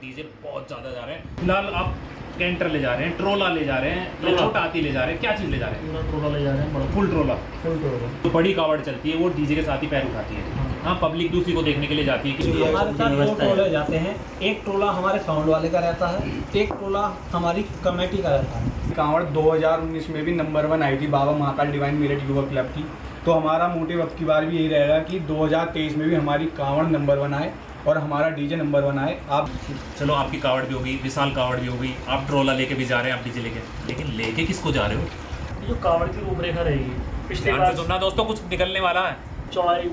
Diesel बहुत ज़्यादा जा रहे हैं। फ़िलहाल आप कैंटर ले जा रहे हैं ट्रोला ले जा रहे हैं या छोटा हाथी ले जा रहे हैं। क्या चीज़ ले जा रहे हैं? ट्रोला ले जा रहे हैं फुल ट्रोला। फुल ट्रोला। जो बड़ी कावड़ चलती है वो डीजे के साथ ही पैर उठाती है। हाँ। पब्लिक भी उसी को देखने के लिए जाती है कि हमारे साथ दो ट्रोले जाते हैं। एक ट्रोला हमारे साउंड वाले का रहता है एक ट्रोला हमारी कमेटी का रहता है। कांवड़ 2019 में भी नंबर वन आई थी Baba Mahakal divine merit Yuva club की। तो हमारा मोटिव अब की बार भी यही रहेगा कि 2023 में भी हमारी कांवड़ नंबर वन आए। और हमारा डीजे नंबर वन आए। आप चलो आपकी कावड़ भी होगी विशाल कावड़ भी होगी आप ट्रोला लेके भी जा रहे हैं आप डीजे लेके। लेकिन लेके किसको जा रहे हो? जो कावड़ की रूपरेखा रहेगी पिछली बार सुनना दोस्तों कुछ निकलने वाला है। चौड़ाई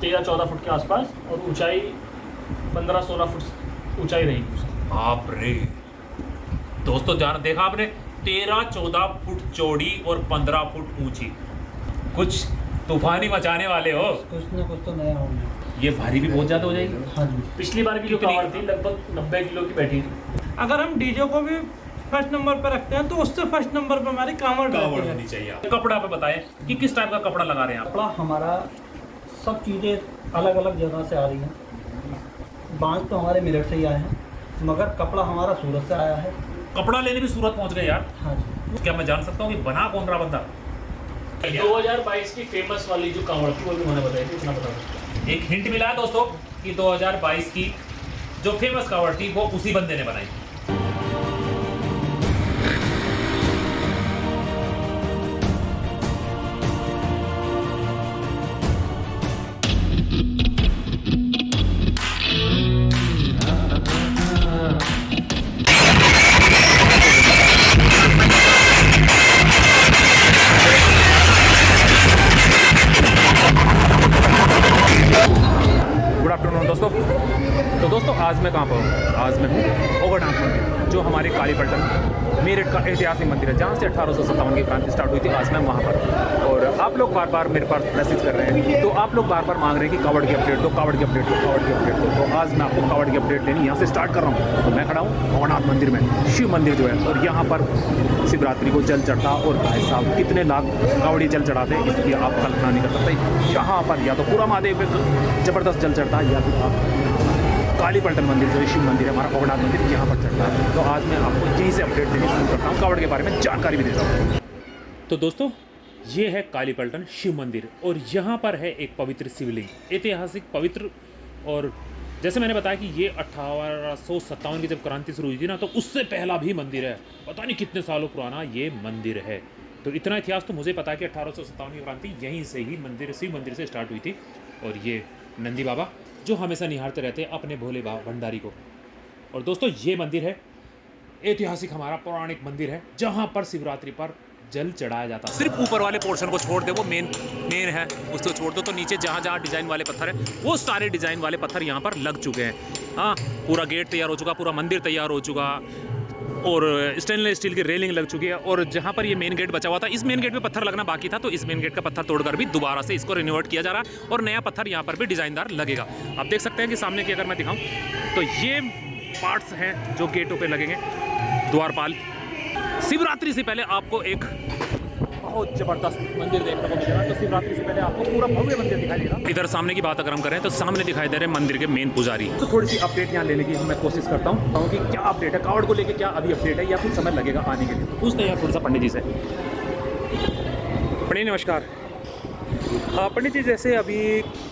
तेरह चौदह फुट के आसपास और ऊंचाई पंद्रह सोलह फुट ऊंचाई रहेगी आप रे। दोस्तों जान देखा आपने? तेरह चौदह फुट चौड़ी और पंद्रह फुट ऊँची। कुछ तूफानी मचाने वाले हो। कुछ ना कुछ तो नया होगा ये भारी भी बहुत ज़्यादा हो जाएगी। हाँ जी। पिछली बार की जो कितनी? कावड़ थी लगभग नब्बे किलो की बैठी थी। अगर हम डीजे को भी फ़र्स्ट नंबर पर रखते हैं तो उससे फ़र्स्ट नंबर पर हमारी कांवड़ कावड़ होनी चाहिए। कपड़ा पे बताएँ कि किस टाइप का कपड़ा लगा रहे हैं कपड़ा हमारा सब चीज़ें अलग अलग जगह से आ रही हैं। बाँस तो हमारे मेरठ से ही आए हैं मगर कपड़ा हमारा सूरत से आया है। कपड़ा लेने भी सूरत पहुँच गए यार। हाँ जी। क्या मैं जान सकता हूँ कि बना कौन रहा बंदा? 2022 की फ़ेमस वाली जो कांवड़ थी वो भी मैंने बताई थी इतना बता सकता हूँ एक हिंट मिला दोस्तों कि 2022 की जो फ़ेमस कावड़ थी, वो उसी बंदे ने बनाई। आज मैं कहाँ पर हूँ? आज मैं हूँ ओगरनाथ मंदिर, जो हमारे काली पलटन मेरठ का ऐतिहासिक मंदिर है, जहाँ से अठारह सौ सत्तावन की क्रांति स्टार्ट हुई थी, आज मैं वहाँ पर और आप लोग बार बार मेरे पास मैसेज कर रहे हैं तो आप लोग बार बार मांग रहे हैं कि कावड़ की अपडेट दो कावड़ की अपडेट दो कावड़ की अपडेट दो। तो आज मैं आपको कावड़ की अपडेट लेनी यहाँ से स्टार्ट कर रहा हूँ। तो मैं खड़ा हूँ भवनाथ मंदिर में, शिव मंदिर जो है, और यहाँ पर शिवरात्रि को जल चढ़ता और भाई साहब कितने लाख कावड़ी जल चढ़ाते हैं, इसकी आप कल्पना नहीं कर सकते। यहाँ पर या तो पूरा महादेव ज़बरदस्त जल चढ़ता है, या फिर आप काली पलटन मंदिर, जो शिव मंदिर है, हमारा भवनाथ मंदिर, यहाँ पर चढ़ता है। तो आज मैं आपको यहीं से अपडेट देनी शुरू करता हूँ। कावड़ के बारे में जानकारी भी देता हूँ। तो दोस्तों, ये है काली पलटन शिव मंदिर, और यहाँ पर है एक पवित्र शिवलिंग। ऐतिहासिक, पवित्र, और जैसे मैंने बताया कि ये अठारह सौ सत्तावन की जब क्रांति शुरू हुई थी ना तो उससे पहला भी मंदिर है। पता नहीं कितने सालों पुराना ये मंदिर है। तो इतना इतिहास तो मुझे पता है कि अठारह सौ सत्तावन की क्रांति यहीं से ही मंदिर, शिव मंदिर से स्टार्ट हुई थी। और ये नंदी बाबा जो हमेशा निहारते रहते हैं अपने भोले भाव भंडारी को। और दोस्तों, ये मंदिर है, ऐतिहासिक हमारा पौराणिक मंदिर है, जहाँ पर शिवरात्रि पर जल चढ़ाया जाता है। सिर्फ़ ऊपर वाले पोर्शन को छोड़ दे, वो मेन मेन है, उसको छोड़ दो तो नीचे जहाँ जहाँ डिज़ाइन वाले पत्थर है, वो सारे डिज़ाइन वाले पत्थर यहाँ पर लग चुके हैं। हाँ पूरा गेट तैयार हो चुका, पूरा मंदिर तैयार हो चुका और स्टेनलेस स्टील की रेलिंग लग चुकी है और जहाँ पर ये मेन गेट बचा हुआ था, इस मेन गेट पे पत्थर लगना बाकी था तो इस मेन गेट का पत्थर तोड़कर भी दोबारा से इसको रिनोवेट किया जा रहा है और नया पत्थर यहाँ पर भी डिजाइनदार लगेगा। आप देख सकते हैं कि सामने की अगर मैं दिखाऊँ तो ये पार्ट्स हैं जो गेटों पर लगेंगे। द्वारपाल, शिवरात्रि से पहले आपको एक बहुत ज़बरदस्त मंदिर देखने को मिलेगा तो शिवरात्रि से पहले आपको पूरा भव्य मंदिर दिखाई देगा। इधर सामने की बात अगर हम करें तो सामने दिखाई दे रहे मंदिर के मेन पुजारी। तो थोड़ी सी अपडेट यहाँ लेने की मैं कोशिश करता हूँ। कहूँ कि क्या अपडेट है कावड़ को लेके क्या अभी अपडेट है या कुछ समय लगेगा आने के लिए? तो पूछते हैं थोड़ा सा पंडित जी से। पंडित जी, नमस्कार। हाँ पंडित जी जैसे अभी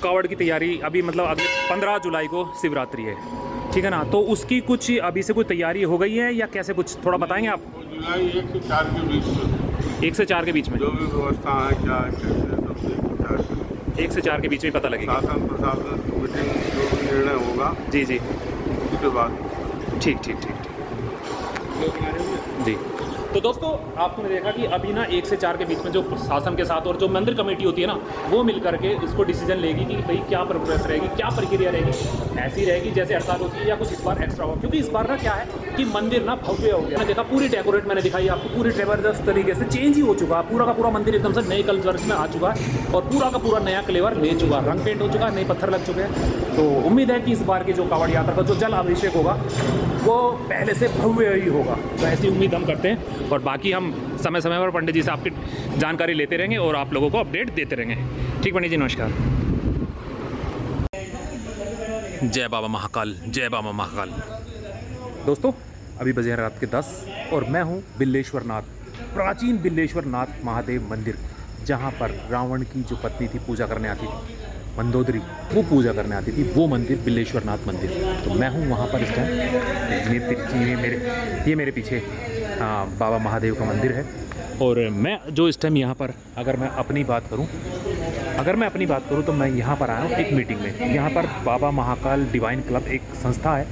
कावड़ की तैयारी अभी मतलब अगले पंद्रह जुलाई को शिवरात्रि है। ठीक है ना? तो उसकी कुछ अभी से कुछ तैयारी हो गई है या कैसे कुछ थोड़ा बताएँगे आप? जुलाई एक से चार के बीच में। एक से चार के बीच में। जो भी व्यवस्था है क्या कैसे एक से चार के बीच। एक से चार के बीच में पता लगेगा। शासन प्रशासन मीटिंग जो भी निर्णय होगा जी जी। उसके बाद। ठीक ठीक ठीक ठीक। जी। तो दोस्तों, आपने देखा कि अभी ना एक से चार के बीच में जो शासन के साथ और जो मंदिर कमेटी होती है ना, वो मिल करके इसको डिसीज़न लेगी कि भाई क्या प्रोग्रेस रहेगी, क्या प्रक्रिया रहेगी। ऐसी रहेगी जैसे हर साल होती है या कुछ इस बार एक्स्ट्रा होगा। क्योंकि इस बार ना क्या है कि मंदिर ना भव्य हो गया। देखा, पूरी डेकोरेट मैंने दिखाई, आपको पूरी ज़बरदस्त तरीके से चेंज ही हो चुका। है पूरा का पूरा मंदिर एकदम से नए कलर्स में आ चुका है और पूरा का पूरा नया क्लेवर ले चुका। रंग पेंट हो चुका है नए पत्थर लग चुके हैं। तो उम्मीद है कि इस बार की जो कावड़ यात्रा का जो जल अभिषेक होगा, वो पहले से भव्य ही होगा। तो ऐसी उम्मीद हम करते हैं। और बाकी हम समय समय पर पंडित जी से आपकी जानकारी लेते रहेंगे और आप लोगों को अपडेट देते रहेंगे। ठीक पंडित जी नमस्कार। जय बाबा महाकाल जय बाबा महाकाल। दोस्तों अभी बजे हैं रात के 10 और मैं हूँ बिल्लेश्वर नाथ प्राचीन बिल्लेश्वर नाथ महादेव मंदिर जहाँ पर रावण की जो पत्नी थी पूजा करने आती थी मंदोदरी वो पूजा करने आती थी वो मंदिर बिल्लेश्वर नाथ मंदिर। तो मैं हूँ वहाँ पर इस टाइम ये मेरे ये मेरे पीछे। बाबा महादेव का मंदिर है। और मैं जो इस टाइम यहाँ पर, अगर मैं अपनी बात करूँ, अगर मैं अपनी बात करूँ तो मैं यहाँ पर आया हूँ एक मीटिंग में। यहाँ पर बाबा महाकाल डिवाइन क्लब एक संस्था है,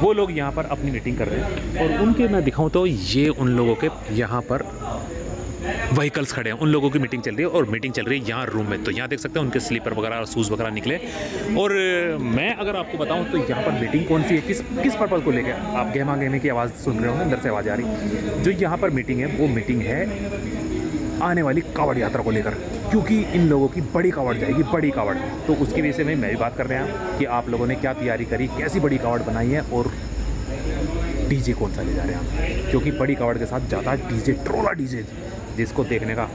वो लोग यहाँ पर अपनी मीटिंग कर रहे हैं। और उनके मैं दिखाऊँ तो ये उन लोगों के यहाँ पर व्हीकल्स खड़े हैं। उन लोगों की मीटिंग चल रही है और मीटिंग चल रही है यहाँ रूम में। तो यहाँ देख सकते हैं, उनके स्लीपर वगैरह, शूज़ वगैरह निकले। और मैं अगर आपको बताऊँ तो यहाँ पर मीटिंग कौन सी है? किस किस पर्पज़ को लेकर आप गहमा गहमे की आवाज़ सुन रहे होंगे, अंदर से आवाज़ आ रही जो यहाँ पर मीटिंग है, वो मीटिंग है आने वाली कावड़ यात्रा को लेकर। क्योंकि इन लोगों की बड़ी कावड़ जाएगी, बड़ी कावड़। तो उसकी वजह से मैं मैं भी बात कर रहे हैं कि आप लोगों ने क्या तैयारी करी, कैसी बड़ी कावड़ बनाई है और डीजे कौन सा ले जा रहे हैं क्योंकि बड़ी कावड़ के साथ ज़्यादा डीजे, ट्रोला डीजे जिसको देखने का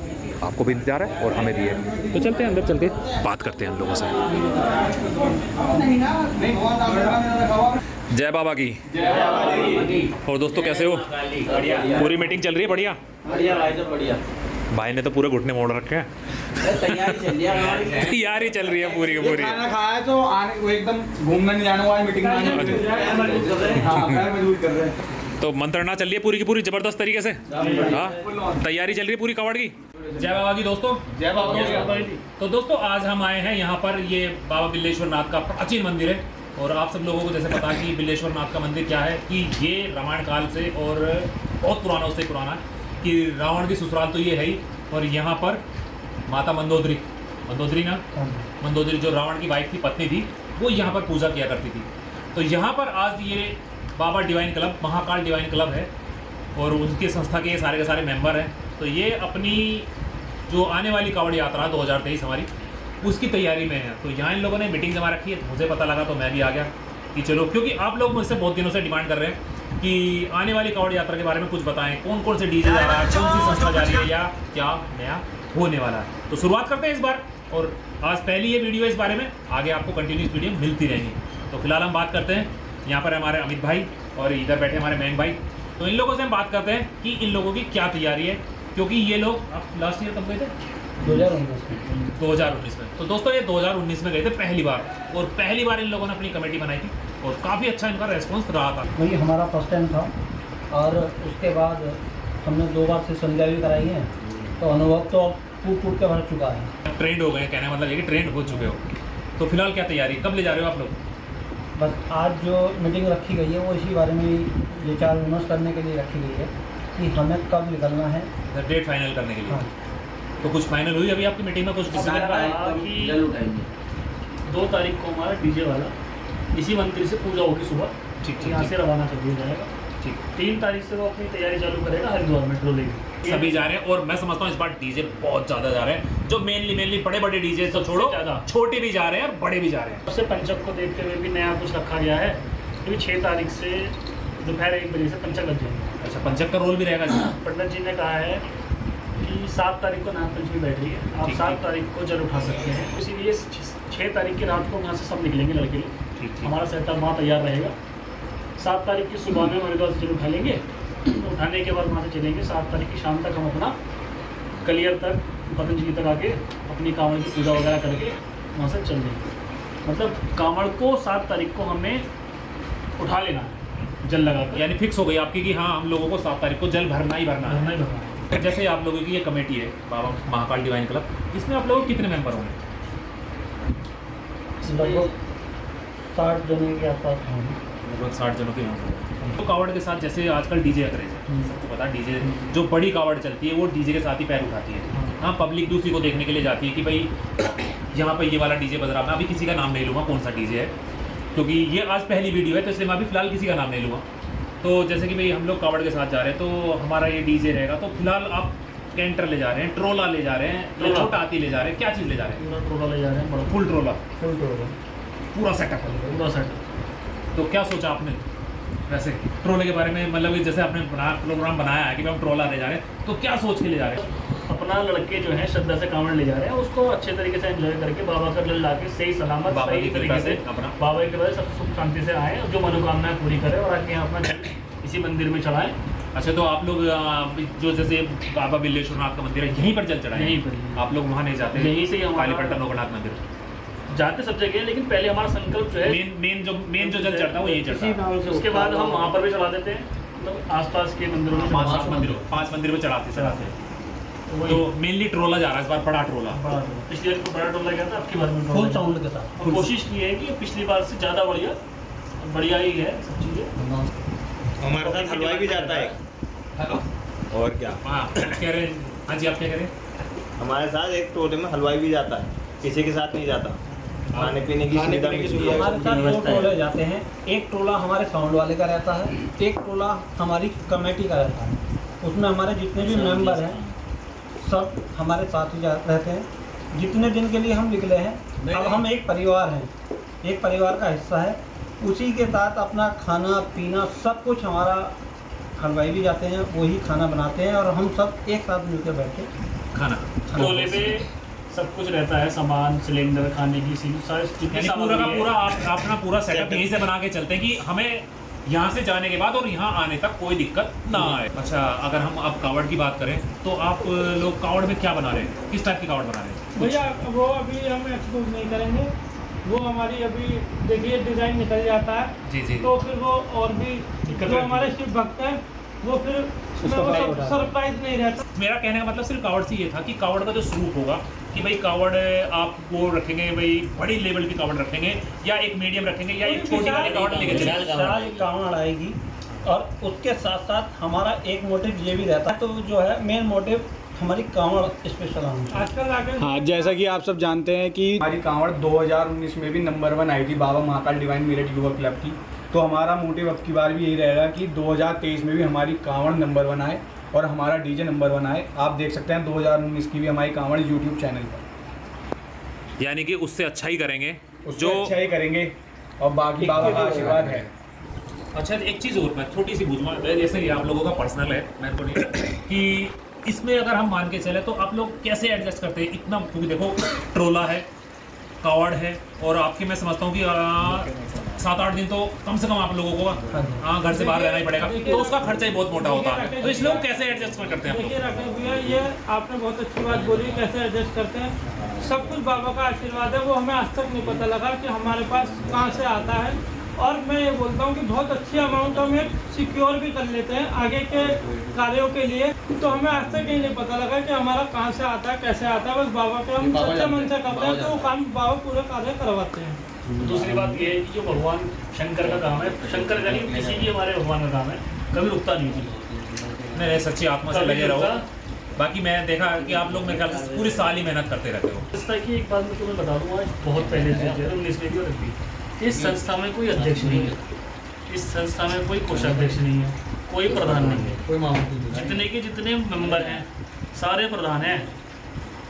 आपको भी इंतज़ार है और हमें भी है। तो चलते हैं अंदर चल के बात करते हैं उन लोगों से। जय बाबा की। और दोस्तों कैसे हो? पूरी मीटिंग चल रही है? बढ़िया? बढ़िया भाई तो बढ़िया। भाई ने तो पूरे घुटने मोड़ रखे हैं। तैयारी चल रही है चल रही है पूरी की पूरी। खाना खाया तो आने एकदम घूमने नहीं जाने वाला मीटिंग में आने के तो मंत्रणा चल रही है पूरी की पूरी ज़बरदस्त तरीके से। हाँ तैयारी चल रही है पूरी कवाड़ की? जय बाबा जी दोस्तों। जय बाबा तो दोस्तों आज हम आए हैं यहाँ पर ये बाबा बिल्लेश्वर नाथ का प्राचीन मंदिर है। और आप सब लोगों को जैसे पता है कि बिल्लेश्वर नाथ का मंदिर क्या है कि ये रामायण काल से और बहुत पुराना उससे पुराना कि रावण की ससुराल तो ये है ही। और यहाँ पर माता मंदोदरी मंदोदरी ना? मंदोदरी जो रावण की वाइफ थी पत्नी थी वो यहाँ पर पूजा किया करती थी। तो यहाँ पर आज ये Baba divine club, Mahakal divine club है और उसकी संस्था के सारे के सारे मेंबर हैं। तो ये अपनी जो आने वाली कावड़ यात्रा 2023 हमारी, उसकी तैयारी में है। तो यहाँ इन लोगों ने मीटिंग जमा रखी है मुझे पता लगा तो मैं भी आ गया कि चलो, क्योंकि आप लोग मुझसे बहुत दिनों से डिमांड कर रहे हैं कि आने वाली कावड़ यात्रा के बारे में कुछ बताएँ कौन कौन से डीजे जा रहा है, कौन सी संस्था जा रही है, या क्या नया होने वाला है। तो शुरुआत करते हैं इस बार, और आज पहली ये वीडियो इस बारे में, आगे आपको कंटिन्यूस वीडियो मिलती रहेंगी। तो फ़िलहाल हम बात करते हैं यहाँ पर हमारे अमित भाई और इधर बैठे हमारे मैन भाई। तो इन लोगों से हम बात करते हैं कि इन लोगों की क्या तैयारी है क्योंकि ये लोग आप लास्ट ईयर कब गए थे? दो हज़ार उन्नीस में। 2019 में। तो दोस्तों ये 2019 में गए थे पहली बार और पहली बार इन लोगों ने अपनी कमेटी बनाई थी और काफ़ी अच्छा इनका रेस्पॉन्स रहा था। वही हमारा फ़र्स्ट टाइम था और उसके बाद हमने दो बार से संध्या भी कराई है तो अनुभव तो टूट टूट के भर चुका है। ट्रेंड हो गए कहने मतलब ये कि ट्रेंड हो चुके हो। तो फ़िलहाल क्या तैयारी कब ले जा रहे हो आप लोग? बस आज जो मीटिंग रखी गई है वो इसी बारे में विचार विमर्श करने के लिए रखी गई है कि हमें कब निकलना है। डेट फाइनल करने के लिए। हाँ। तो कुछ फाइनल हुई अभी आपकी मीटिंग में? कुछ दो तारीख को हमारा डीजे वाला इसी मंदिर से पूजा होगी सुबह। ठीक ठीक यहाँ से रवाना कर दिया जाएगा। ठीक। तीन तारीख से वो अपनी तैयारी चालू करेगा हरिद्वार में ट्रोले की सभी जा रहे हैं और मैं समझता हूँ इस बार डीजे बहुत ज़्यादा जा रहे हैं। जो मेनली मेनली बड़े बड़े डीजे तो छोड़ो। छोटे भी जा रहे हैं और बड़े भी जा रहे हैं। उससे पंचक को देखते हुए भी नया कुछ रखा गया है। क्योंकि छः तारीख से दोपहर एक बजे से पंचक लग जाएँगे। अच्छा पंचक का रोल भी रहेगा इसमें पंडित जी ने कहा है कि सात तारीख को नाग पंचमी बैठ रही है। आप सात तारीख को जल उठा सकते हैं। इसीलिए छः तारीख की रात को यहाँ से सब निकलेंगे लड़के। लोग हमारा सेटअप वहाँ तैयार रहेगा। सात तारीख की सुबह में हमारे से जल उठा लेंगे। उठाने के बाद वहाँ से चलेंगे। सात तारीख की शाम तक हम अपना कलियर तक पतंजलि तक आके अपनी कांवड़ की पूजा वगैरह करके वहाँ से चल देंगे। मतलब कांवड़ को सात तारीख को हमें उठा लेना है जल लगा कर यानी फिक्स हो गई आपकी कि हाँ हम लोगों को सात तारीख को जल भरना ही भरना भरना ही भरना है। जैसे आप लोगों की ये कमेटी है बाबा महाकाल डिवाइन क्लब इसमें आप लोग कितने मेंबर होंगे? लगभग साठ जनों के आसपास होंगे। लगभग साठ जनों के यहाँ तो कावड़ के साथ जैसे आजकल डीजे का क्रेज है। सबको पता है डीजे जो बड़ी कावड़ चलती है वो डीजे के साथ ही पैर उठाती है। हाँ पब्लिक दूसरी को देखने के लिए जाती है कि भाई यहाँ पर ये वाला डीजे बज रहा। मैं अभी किसी का नाम नहीं लूँगा कौन सा डीजे है। क्योंकि ये आज पहली वीडियो है तो इसलिए मैं अभी फ़िलहाल किसी का नाम नहीं लूँगा। तो जैसे कि भाई हम लोग कावड़ के साथ जा रहे हैं तो हमारा ये डीजे रहेगा। तो फ़िलहाल आप कैंटर ले जा रहे हैं ट्रोला ले जा रहे हैं छोटा हाथी ले जा रहे हैं क्या चीज़ ले जा रहे हैं? पूरा ट्रोला ले जा रहे हैं फुल ट्रोला। फुल टूर पूरा सेटअप पूरा सेट तो क्या सोचा आपने? वैसे ट्रोले के बारे में मतलब कि जैसे आपने बना प्रोग्राम बनाया है कि हम ट्रोला ले जा रहे हैं तो क्या सोच के ले जा रहे हैं? अपना लड़के जो है श्रद्धा से कांवड़ ले जा रहे हैं उसको अच्छे तरीके से एंजॉय करके बाबा का जल लाके सही सलामत बाबा सही की तरीके से अपना- बाबा के से सब सुख शांति से आए जो मनोकामनाएँ पूरी करें और आके यहाँ अपना इसी मंदिर में चढ़ाएँ। अच्छा तो आप लोग जो जैसे बाबा बिल्लेश्वर नाथ का मंदिर है यहीं पर जल चढ़ाए? यहीं पर आप लोग वहाँ नहीं जाते? यहीं से ही कालीपट्टन लोकनाथ मंदिर? जाते सब जगह हैं, लेकिन पहले हमारा संकल्प जो है मेन मेन जो मेन जो जल चढ़ता है वो यही चढ़ता है। उसके बाद हम वहाँ पर भी चढ़ा देते हैं। मतलब आसपास के मंदिरों में पाँच सात मंदिरों पाँच मंदिर में चढ़ाते चढ़ाते हैं। तो तो मेनली ट्रोला जा रहा है इस बार बड़ा ट्रोला। पिछली बार बड़ा टोला गया था अब की बार में फुल। साउंड के साथ और कोशिश की है कि पिछली बार से ज़्यादा बढ़िया बढ़िया ही है सब चीज़ें। हमारे साथ हलवाई भी जाता है। और क्या? हाँ कह रहे हैं? हाँ जी आप क्या कह रहे हैं? हमारे साथ एक टोले में हलवाई भी जाता है। किसी के साथ नहीं जाता। खाने पीने की खाने सुविधा पीने की मिलती है। हमारे साथ दो टोले जाते हैं। एक टोला हमारे साउंड वाले का रहता है एक टोला हमारी कमेटी का रहता है। उसमें हमारे जितने भी मेंबर हैं सब हमारे साथ ही रहते हैं। जितने दिन के लिए हम निकले हैं अब हम एक परिवार हैं। एक परिवार का हिस्सा है। उसी के साथ अपना खाना पीना सब कुछ हमारा हलवाई भी जाते हैं वही खाना बनाते हैं और हम सब एक साथ मिलकर बैठे खाना। टोले पे सब कुछ रहता है सामान सिलेंडर खाने की सी सारी पूरा का पूरा आप अपना पूरा सेटअप यहीं से बना के चलते हैं कि हमें यहाँ से जाने के बाद और यहाँ आने तक कोई दिक्कत ना आए। अच्छा अगर हम अब कावड़ की बात करें तो आप लोग कावड़ में क्या बना रहे हैं? किस टाइप की कावड़ बना रहे हैं? भैया वो अभी हम एक्सपोज नहीं करेंगे। वो हमारी अभी देखिए डिज़ाइन निकल जाता है। जी जी। तो फिर वो और भी जो हमारे शिव भक्त हैं वो फिर। सरप्राइज़ नहीं रहता। मेरा कहने का मतलब सिर्फ़ कावड़ से ये था कि कावड़ का जो स्वरूप होगा कि भाई कावड़ आप वो रखेंगे भाई बड़ी लेवल की कावड़ रखेंगे या एक मीडियम रखेंगे या एक छोटी वाली कावड़ लेके चलेंगे। कावड़ आएगी और उसके साथ साथ हमारा एक मोटिव ये भी रहता है तो जो है मेन मोटिव हमारी कांवड़ स्पेशल आजकल हाँ जैसा कि आप सब जानते हैं कि हमारी कांवड़ 2019 में भी नंबर वन आई थी Baba Mahakal divine merit Yuva club की। तो हमारा मोटिव अब की बार भी यही रहेगा कि 2023 में भी हमारी कांवड़ नंबर वन आए। और हमारा डीजे नंबर वन आए। आप देख सकते हैं 2019 की भी हमारी कांवड़ यूट्यूब चैनल पर। यानी कि उससे अच्छा ही करेंगे। उससे जो अच्छा ही करेंगे और बाकी बाबा का आशीर्वाद है। अच्छा एक चीज़ और मैं छोटी सी पूछूँगा जैसे ये आप लोगों का पर्सनल है मेरे को नहीं कि इसमें अगर हम मान के चले तो आप लोग कैसे एडजस्ट करते हैं? इतना क्योंकि देखो ट्रोला है कावड़ है और आपके मैं समझता हूँ कि सात आठ दिन तो कम से कम आप लोगों को हाँ घर से बाहर रहना ही पड़ेगा। तो उसका खर्चा ही बहुत मोटा होता है। तो इसलिए वो कैसे एडजस्ट करते हैं देखिए लोग? राकेश भैया ये आपने बहुत अच्छी बात बोली कैसे एडजस्ट करते हैं। सब कुछ बाबा का आशीर्वाद है वो हमें आज तक नहीं पता लगा कि हमारे पास कहाँ से आता है। और मैं ये बोलता हूँ कि बहुत अच्छी अमाउंट हम एक सिक्योर भी कर लेते हैं आगे के कार्यों के लिए। तो हमें आज तक ये नहीं पता लगा कि हमारा कहाँ से आता है कैसे आता है। बस बाबा के हम सच्चे मन से करते हैं तो वो काम बाबा पूरे कार्य करवाते हैं। दूसरी बात ये है कि जो भगवान शंकर का काम है शंकर का नहीं किसी भी हमारे भगवान का काम है कभी रुकता नहीं थी नहीं सच्ची आत्मा से लगे रहो। बाकी मैं देखा कि आप लोग मेरे ख्याल से पूरी साल ही मेहनत करते रहते हो। इस तरह की एक बात मैं तुम्हें बता दूँगा बहुत पहले से जो है उन्नीस और अभी इस संस्था में कोई अध्यक्ष नहीं है। इस संस्था में कोई कोषाध्यक्ष नहीं है कोई प्रधान नहीं है। कोई मामूली जितने के जितने मेंबर हैं सारे प्रधान हैं।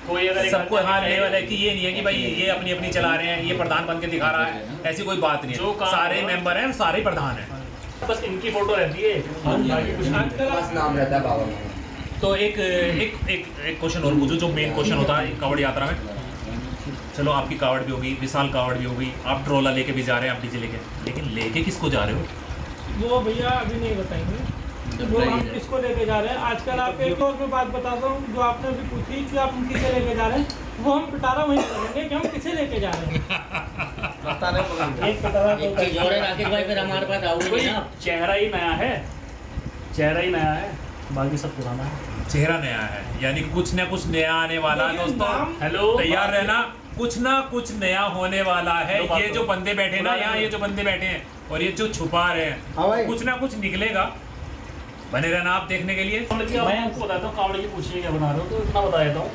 कोई अगर सबको हाँ लेवल है कि ये नहीं है कि भाई ये अपनी अपनी चला रहे हैं ये प्रधान बन के दिखा रहा है। ऐसी कोई बात नहीं है। सारे मेंबर हैं सारे प्रधान हैं। बस इनकी फ़ोटो रहती है। है बाबा तो एक एक एक एक क्वेश्चन और पूछो जो मेन क्वेश्चन होता है कावड़ यात्रा में। चलो आपकी कावड़ भी होगी विशाल कावड़ भी होगी। आप ट्रोला लेके भी जा रहे हैं आप डीजे लेके। लेकिन लेके किसको जा रहे हो? वो भैया अभी नहीं बताएँगे। वो हम किसको लेके जा रहे हैं? आजकल आप एक और मैं बात बताता हूँ जो आपने अभी पूछी कि आप किसे लेके जा रहे हैं वो हम पिटारा वहीं करेंगे कि हम किसे लेके जा रहे हैं? एक कटोरा तो एक चीज़ और राकेश भाई फिर हमारे पास आओगे कोई ना चेहरा ही नया है। चेहरा ही नया है। बाकी सब पुराना है। चेहरा नया है यानी कुछ ना कुछ नया आने वाला है दोस्तों। हेलो तैयार रहना कुछ ना कुछ नया होने वाला है। ये जो बंदे बैठे ना यहाँ ये जो बंदे बैठे हैं और ये जो छुपा रहे हाँ हैं कुछ ना कुछ निकलेगा। बने रहना आप देखने के लिए। कावड़ की मैं- आपको बताता हूँ कावड़ की पूछिए क्या बना रहे हो। तो इतना बता देता हूँ।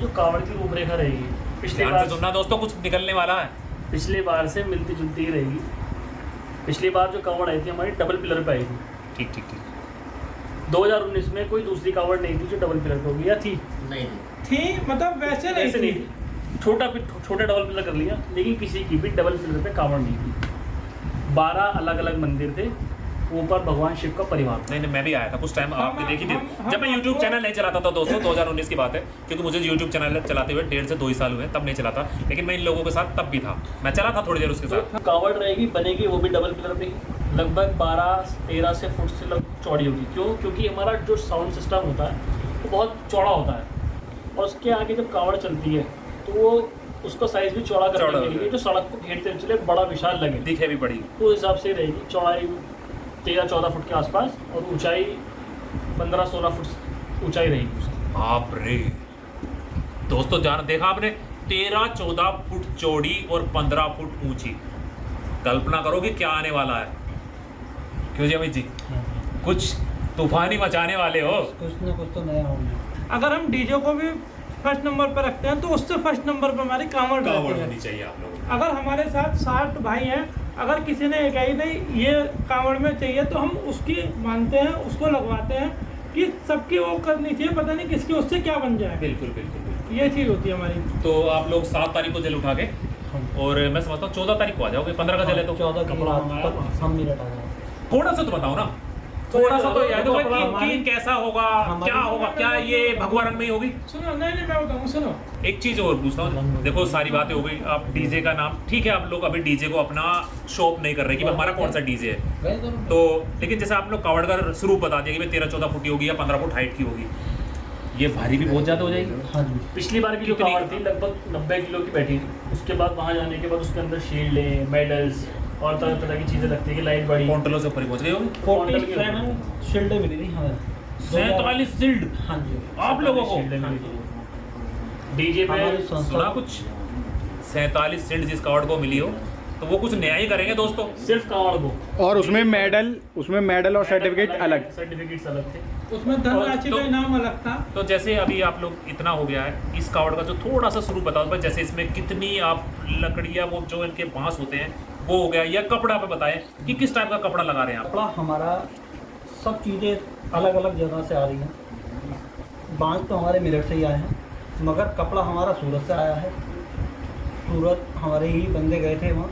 जो कावड़ की रूपरेखा रहेगी पिछली बार सुनना दोस्तों कुछ निकलने वाला है। पिछली बार से मिलती जुलती ही रहेगी। पिछली बार जो कावड़ आई थी हमारी डबल पिलर पे आई थी। ठीक ठीक ठीक। 2019 में कोई दूसरी कावड़ नहीं थी जो डबल पिलर पे होगी या थी? नहीं थी मतलब वैसे नहीं थी। नहीं छोटा छोटा डबल पिलर कर लिया लेकिन किसी की भी डबल पिलर पे कावड़ नहीं थी। बारह अलग अलग मंदिर थे ऊपर भगवान शिव का परिवार। नहीं नहीं मैं भी आया था कुछ टाइम आपने देखी थी। जब मैं यूट्यूब चैनल नहीं चलाता था दोस्तों 2019 की बात है क्योंकि मुझे यूट्यूब चैनल चलाते हुए डेढ़ से दो ही साल हुए तब नहीं चलाता लेकिन मैं इन लोगों के साथ तब भी था। मैं चला था थोड़ी देर उसके साथ। कावड़ रहेगी बनेगी वो भी डबल पिलर पे लगभग 12 13 से फुट से लग चौड़ी होगी। क्यों? क्योंकि हमारा जो साउंड सिस्टम होता है वो बहुत चौड़ा होता है। और उसके आगे जब कावड़ चलती है तो वो उसका साइज़ भी चौड़ा चौड़ा करने के लिए जो सड़क को घेरते चले बड़ा विशाल लगे दिखे भी बड़ी। तो उस हिसाब से रहेगी चौड़ाई तेरह चौदह फुट के आसपास और ऊंचाई पंद्रह सोलह फुट ऊंचाई रहेगी उसकी। बाप रे। दोस्तों जान देखा आपने? तेरह चौदह फुट चौड़ी और पंद्रह फुट ऊँची। कल्पना करो कि क्या आने वाला है। क्यों जी अमित जी? कुछ तूफानी मचाने वाले हो। कुछ ना कुछ तो नया होना अगर हम डीजे को भी फ़र्स्ट नंबर पर रखते हैं तो उससे फ़र्स्ट नंबर पर हमारी कांवड़ होनी चाहिए आप लोगों को। अगर हमारे साथ साठ भाई हैं अगर किसी ने एक आई नहीं ये कांवड़ में चाहिए तो हम उसकी मानते हैं उसको लगवाते हैं कि सबकी वो करनी चाहिए पता नहीं किसकी उससे क्या बन जाए। बिल्कुल बिल्कुल बिल्कुल। ये चीज़ होती है हमारी। तो आप लोग सात तारीख को जल उठा के और मैं समझता हूँ चौदह तारीख को आ जाओगे पंद्रह का जल है तो चौदह की कपड़ा हम मेरठ आ जाए थोड़ा सा तो बताओ ना। थोड़ा सा तो याद होगा कपड़ा कि, हमारी- कि कैसा होगा क्या होगा क्या ये भगवा रंग में ही होगी? सुनो नहीं नहीं मैं बताऊँ सुनो। एक चीज़ और पूछता हूँ। देखो सारी बातें हो गई। आप डीजे का नाम ठीक है आप लोग अभी डीजे को अपना शॉप नहीं कर रहे कि हमारा कौन सा डीजे है? तो लेकिन जैसे आप लोग कावड़ का स्वरूप बता दिया कि तेरह चौदह फुट की होगी या पंद्रह फुट हाइट की होगी। ये भारी भी बहुत ज़्यादा हो जाएगी। हाँ जी। पिछली बार की जो कावड़ थी लगभग नब्बे किलो की बैठी थी। उसके बाद वहाँ जाने के बाद उसके अंदर शील्डें मेडल्स और तरह तरह की चीज़ें लगती है कि लाइट बड़ी। कॉन्टलों से ऊपर पहुँच गई होगी क्वांटल की सेवन शील्डें मिली थी हमें सैंतालीस सिल्ड हाँ जी। आप लोगों को? शील्डें। डीजे पे सुना कुछ? सैंतालीस सिल्ड जिस कावड़ को मिली हो तो वो कुछ नया ही करेंगे दोस्तों? सिर्फ़ कावड़ को। और उसमें मेडल उसमें मेडल और सर्टिफिकेट अलग। सर्टिफिकेट्स अलग थे। उसमें धनराशि तो- का इनाम अलग था। तो जैसे अभी आप लोग इतना हो गया है इस कावड़ का जो थोड़ा सा स्वरूप बताओ जैसे इसमें कितनी आप लकड़ियाँ वो जो इनके बाँस होते हैं वो हो गया, या कपड़ा पे बताएँ कि किस टाइप का कपड़ा लगा रहे हैं कपड़ा हमारा सब चीज़ें अलग अलग जगह से आ रही हैं। बाँस तो हमारे मेरठ से ही आए हैं, मगर कपड़ा हमारा सूरत से आया है। सूरत हमारे ही बंदे गए थे वहाँ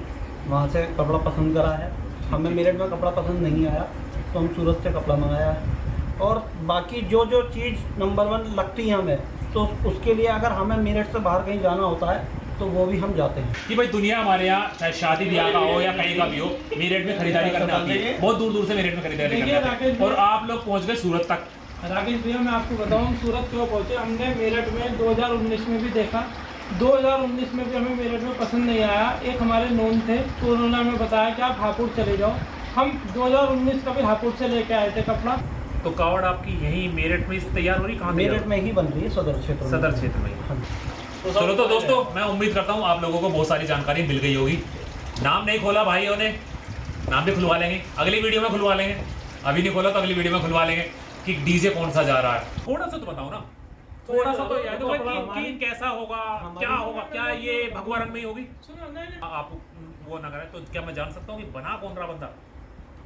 वहाँ से कपड़ा पसंद करा है। हमें मेरठ में कपड़ा पसंद नहीं आया तो हम सूरत से कपड़ा मंगाया है। और बाकी जो जो चीज़ नंबर वन लगती है हमें तो उसके लिए अगर हमें मेरठ से बाहर कहीं जाना होता है तो वो भी हम जाते हैं। कि भाई दुनिया हमारे यहाँ चाहे शादी ब्याह का हो या कहीं का भी हो मेरठ में खरीदारी करने आती है बहुत दूर दूर से मेरठ में खरीदारी करने आती है। और आप लोग पहुँच गए सूरत तक। राकेश भैया मैं आपको बताऊँ सूरत क्यों पहुँचे? हमने मेरठ में 2019 में भी देखा। 2019 में भी हमें मेरठ में पसंद नहीं आया। एक हमारे नोन थे तो उन्होंने हमें बताया कि आप हापुड़ चले जाओ। हम 2019 का भी हापुड़ से लेके आए थे कपड़ा। तो कावड़ आपकी यहीं मेरठ में तैयार हो रही कहाँ मेरठ में ही बन रही है सदर क्षेत्र में। सदर क्षेत्र में ही। हाँ। चलो तो दोस्तों मैं उम्मीद करता हूँ आप लोगों को बहुत सारी जानकारी मिल गई होगी। नाम नहीं खोला भाइयों ने नाम भी खुलवा लेंगे। अगली वीडियो में खुलवा लेंगे। अभी नहीं खोला तो अगली वीडियो में खुलवा लेंगे कि डीजे कौन सा जा रहा है। थोड़ा सा तो बताओ ना। थोड़ा सा तो याद होगा कि, कि कैसा होगा क्या होगा क्या ये भगवा रंग में ही होगी? आप वो ना करें तो क्या मैं जान सकता हूँ कि बना कौन रहा बंदा?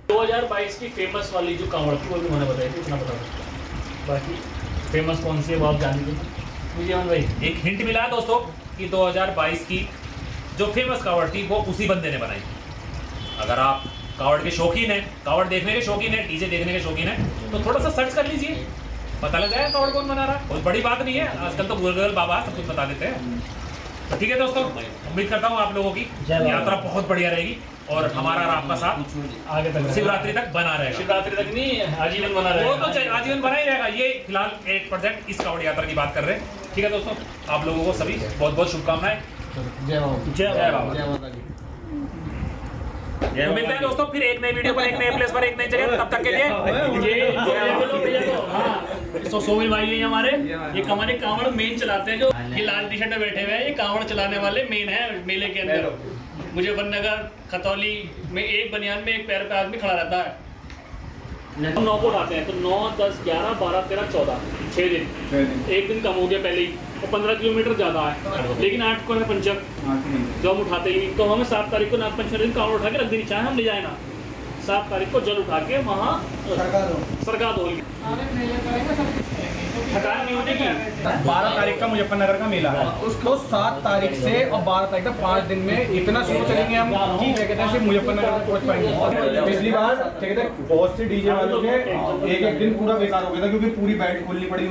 2022 की फ़ेमस वाली जो कावड़ थी वो भी मैंने बताई थी इतना बता सकता बाकी फ़ेमस कौन सी है वो आप जान लीजिए। एक हिंट मिला दोस्तों कि 2022 की जो फ़ेमस कावड़ थी वो उसी बंदे ने बनाई थी। अगर आप कावड़ के शौकीन हैं कावड़ देखने के शौकीन हैं डीजे देखने के शौकीन हैं तो थोड़ा सा सर्च कर लीजिए। पता लग जाएगा कावड़ कौन बना रहा है। बहुत बड़ी बात नहीं है आजकल तो गूगल बाबा सब कुछ बता देते हैं। तो ठीक है दोस्तों उम्मीद करता हूँ आप लोगों की यात्रा बहुत बढ़िया रहेगी और हमारा और आपका साथ आगे तक शिवरात्रि तक बना रहेगा। शिवरात्रि तक नहीं आजीवन बना रहेगा वो तो आजीवन बना ही रहेगा। ये फ़िलहाल एक प्रोजेक्ट इस कावड़ यात्रा की बात कर रहे हैं। ठीक है दोस्तों आप लोगों को सभी बहुत बहुत शुभकामनाएँ। जय जय बाबा। तो मिलते हैं दोस्तों फिर एक नई वीडियो पर एक नए प्लेस पर एक नई जगह। तब तक के लिए को हाँ। सो सोमिल भाई है हमारे। ये हमारे कांवड़ मेन चलाते हैं जो ये लाल टी शर्ट में बैठे हुए हैं। ये कांवड़ चलाने वाले मेन है मेले के अंदर। मुझे मुजफ्फरनगर खतौली में एक बनियान में एक पैर पे आदमी खड़ा रहता है। नौ को उठाते हैं तो नौ दस ग्यारह बारह तेरह चौदह छः दिन। एक दिन कम हो गया पहले ही और पंद्रह किलोमीटर ज़्यादा है। लेकिन आठ को है पंचक जो हम उठाते ही नहीं तो हमें सात तारीख को नागपंचमी दिन कांवड़ उठा के रख देनी चाहे हम ले जाए ना। सात तारीख को जल उठा के वहाँ सरकार सरकार धोल थकान नहीं की बारह तारीख का मुजफ्फरनगर का मेला है। उसको सात तारीख से और बारह तारीख तक पाँच दिन में इतना शुरू चलेंगे हम कि क्या कहते हैं, सिर्फ़ मुजफ्फरनगर तक पहुँच पाएँगे। पिछली बार, क्या कहते हैं, बहुत से डीजे वालों के एक एक दिन पूरा बेकार हो गया था क्योंकि पूरी बैठ खोलनी पड़ी